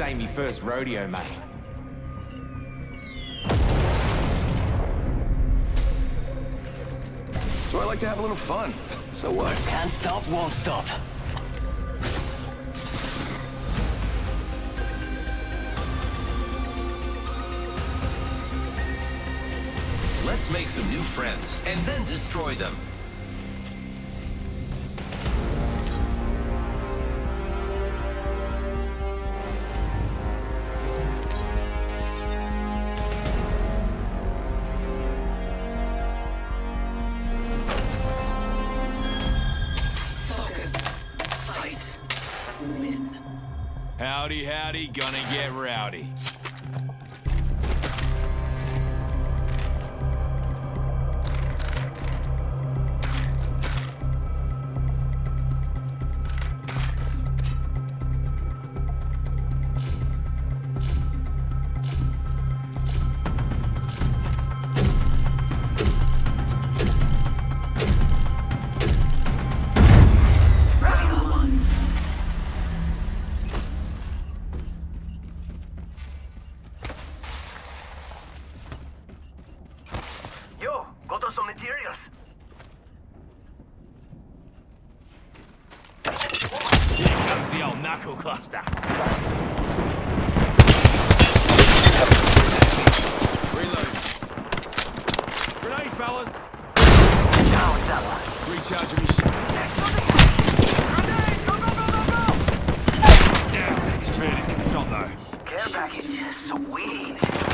This ain't me first rodeo, mate. So I like to have a little fun. So what? Can't stop, won't stop. Let's make some new friends and then destroy them. Howdy, gonna get rowdy. Yo, some materials. Here comes the old knuckle cluster. Reload. Grenade, fellas. Down, shot though. Care package. Sweet.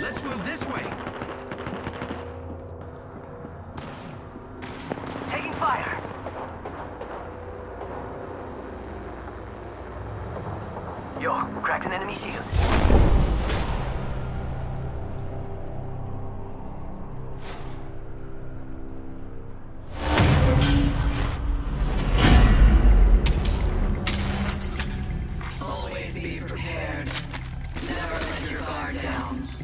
Let's move this way. Taking fire. Yo, cracked an enemy shield. Always be prepared. Never let your guard down.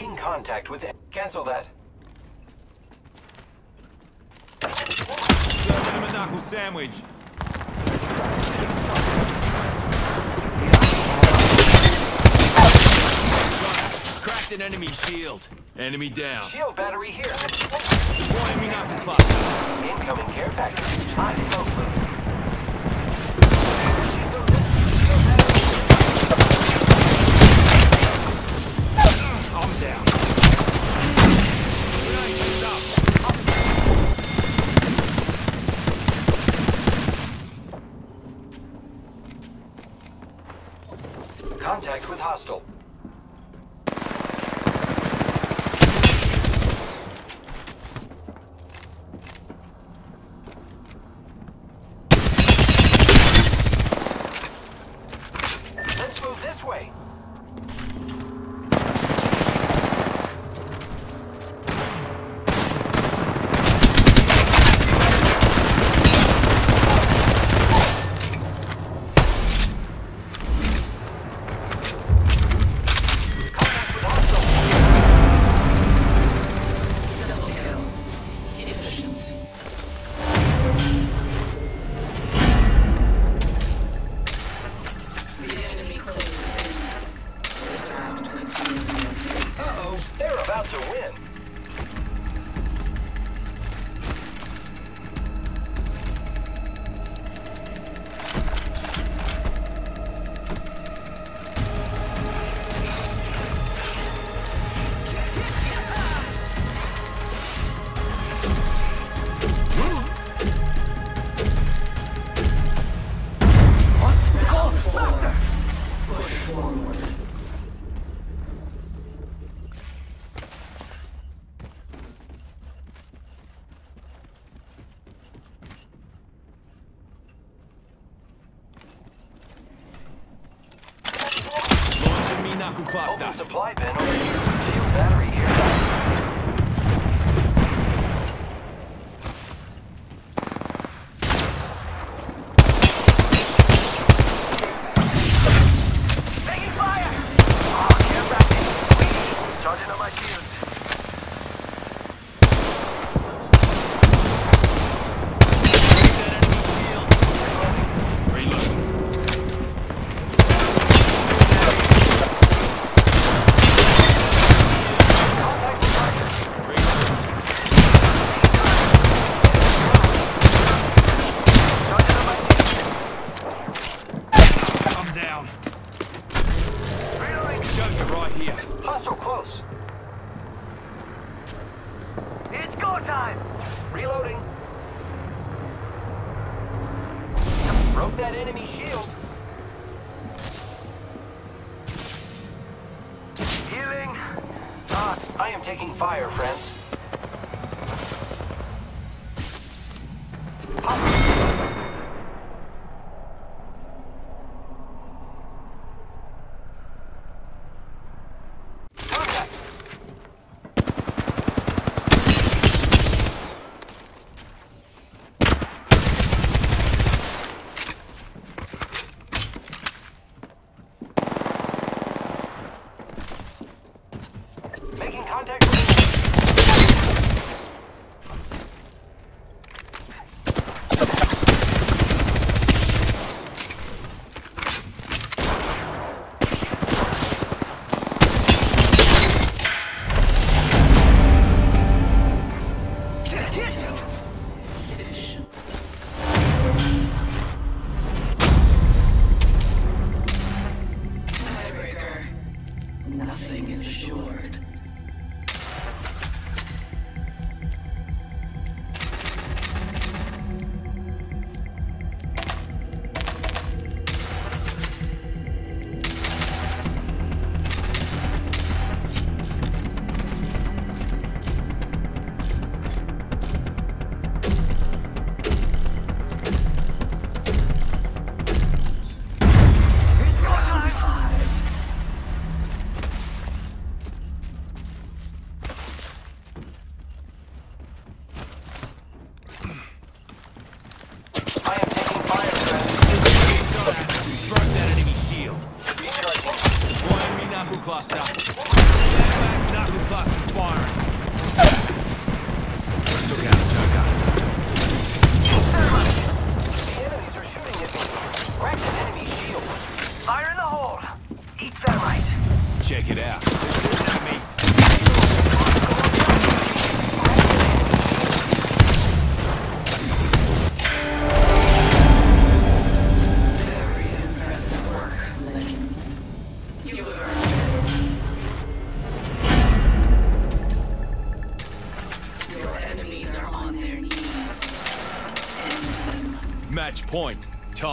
Making contact with... Cancel that. Sandwich. Cracked an enemy shield. Enemy down. Shield battery here. Me. Incoming care package. High Open supply bin over here. Shield battery here. time. Reloading. Broke that enemy shield. Healing. Ah, I am taking fire, friends. Knuckle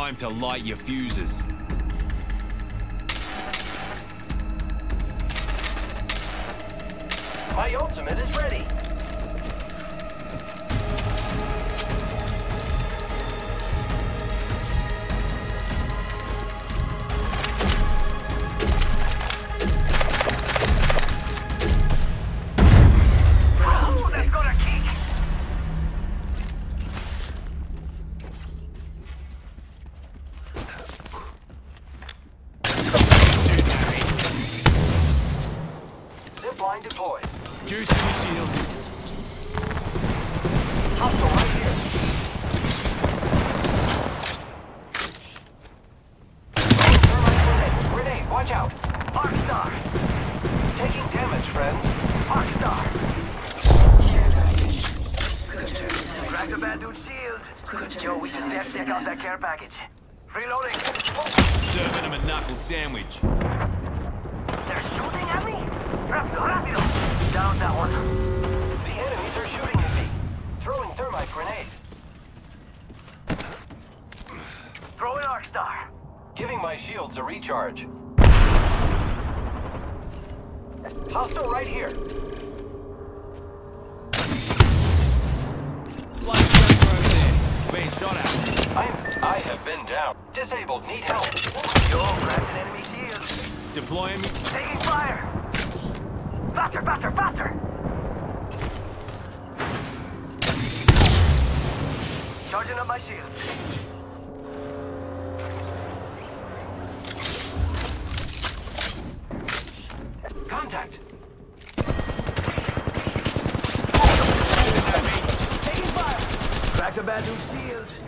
Time to light your fuses. My ultimate is ready. Line deployed. Juice in the shield. Hostile right here. Thermite grenade. Grenade, watch out. Arcstar. Taking damage, friends. Arcstar. Care package. Could turn to Crack the dude's shield. Turn Yo, we should def check out that care package. Reloading. Serving him a knuckle sandwich. They're shooting? Rápido, rápido. Down that one. The enemies are shooting at me. Throwing thermite grenade. Throw in Arcstar. Giving my shields a recharge. Hostile right here. Light sensor over there. Being shot at. I'm. I have been down. Disabled. Need help. Yo, cracked an enemy shield. Deploying me. Taking fire. Faster, faster, faster. Charging up my shield. Contact. Taking fire. Cracked shield.